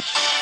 Bye.